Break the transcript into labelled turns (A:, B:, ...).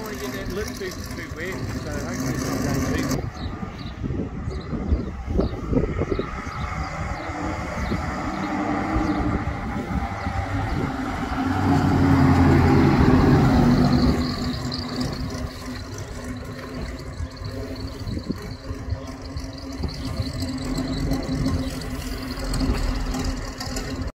A: don't want to get that lip too, too wet, so hopefully it's not going to too